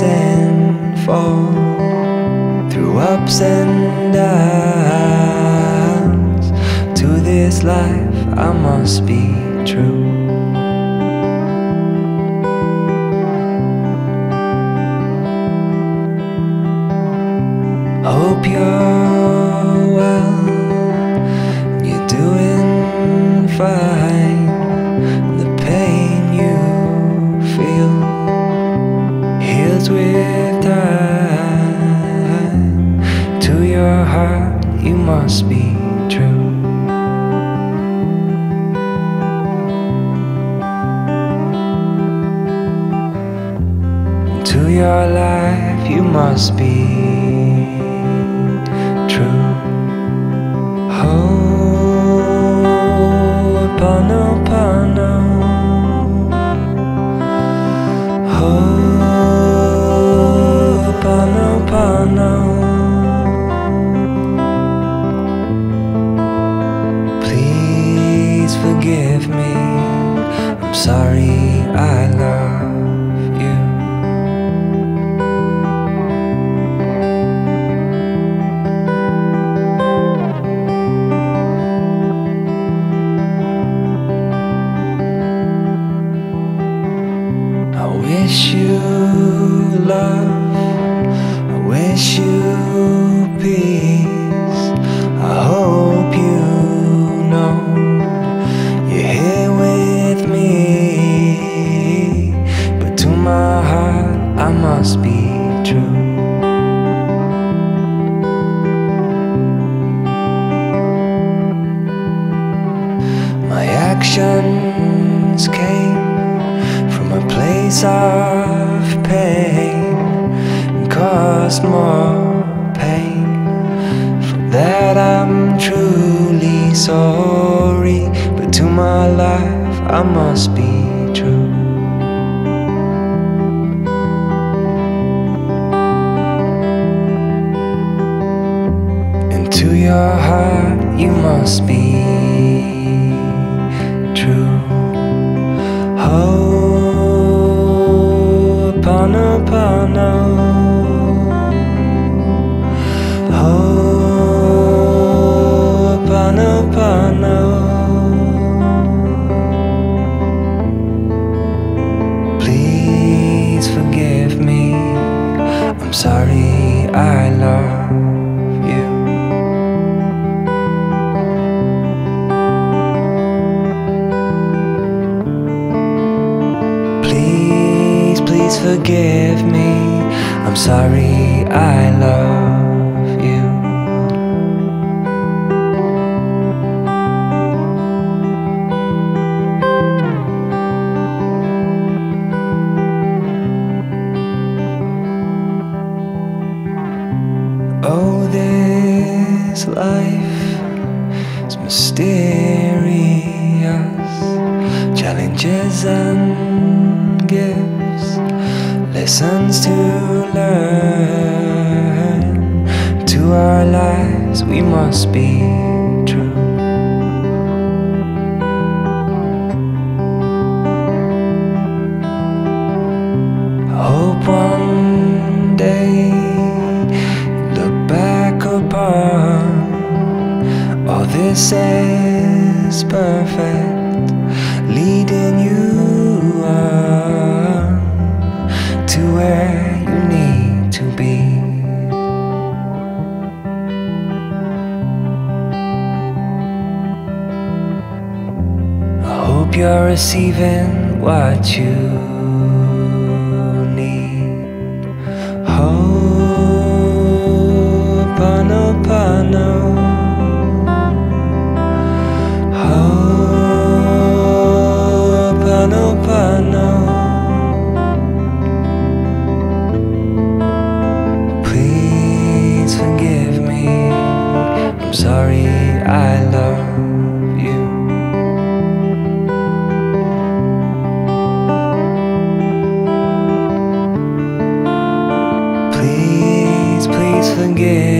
rise and fall, through ups and downs. To this life, I must be true. Hope you're must be must be true. My actions came from a place of pain and caused more pain. For that I'm truly sorry, but to my life I must be true. Your heart you must be sorry I love you. Oh, this life is mysterious. Challenges and gifts, lessons to learn. To our lives, we must be true. Hope one day look back upon all this is perfect, hope you're receiving what you need. Ho'oponopono. Ho'oponopono. Please forgive me. I'm sorry I love you.